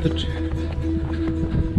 어 떡?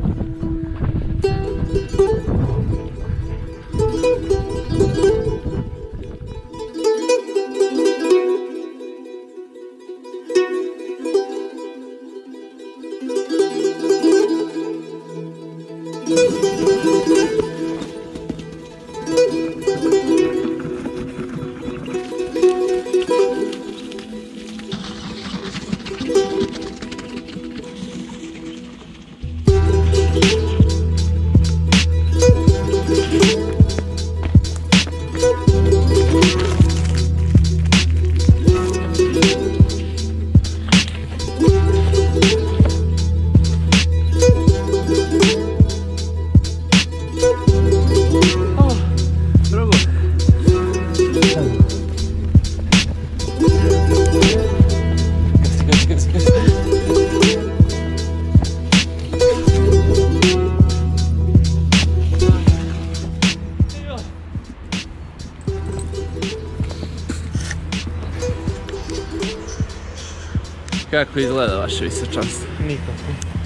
Kako izgleda vaša visočanstvo? Nikako.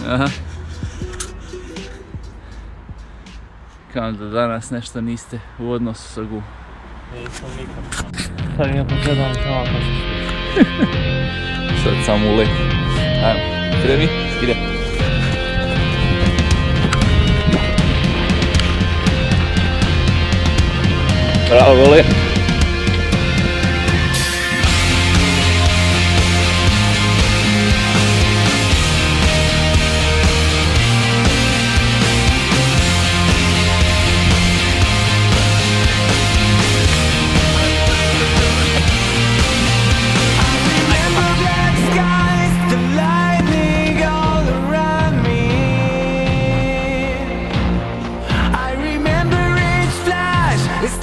Aha. Kao da danas nešto niste u odnosu sa gumom. Nisam nikako. Sad mi je pogledam se Sad samo u leku. Ajmo, kreni, ide. Bravo, gole. It's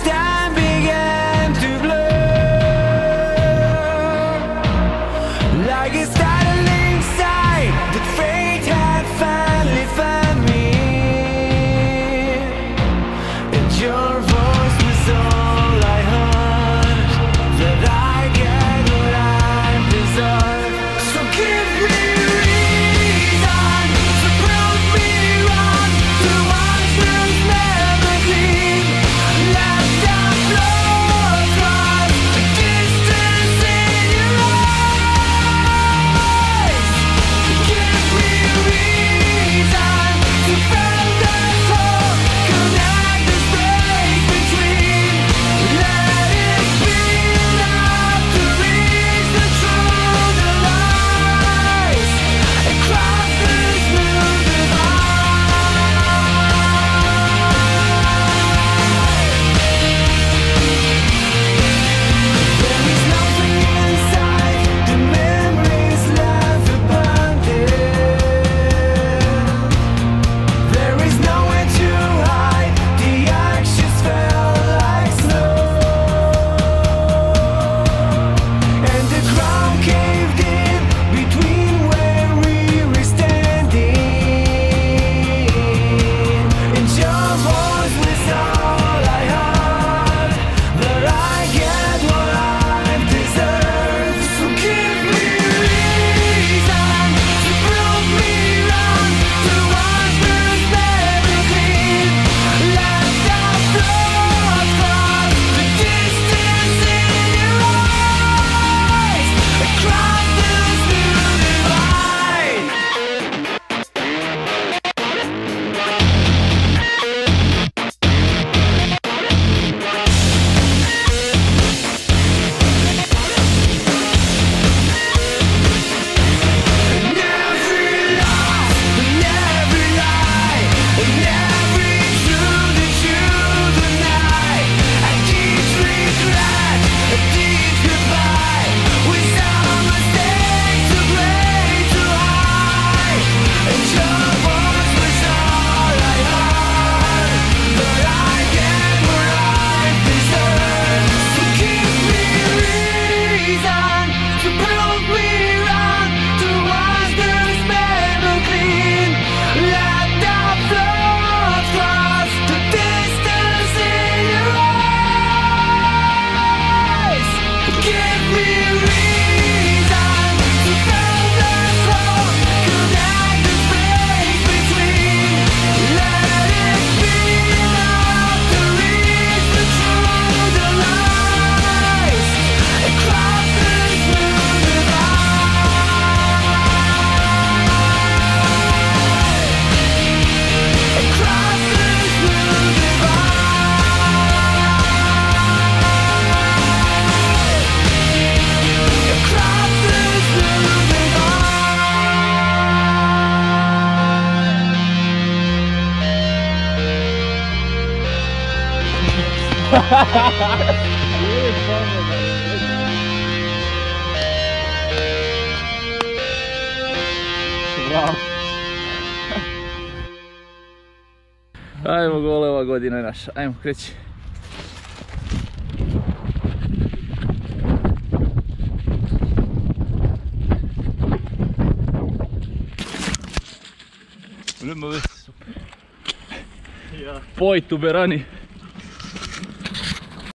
Bravo. Ajmo gole, ova godina je naša. Ajmo, kreći. Idemo već, super. Ja. Poj tu berani.